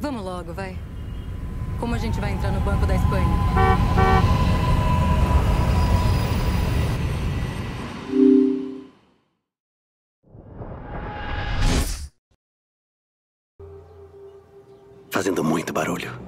Vamos logo, vai. Como a gente vai entrar no Banco da Espanha? Fazendo muito barulho.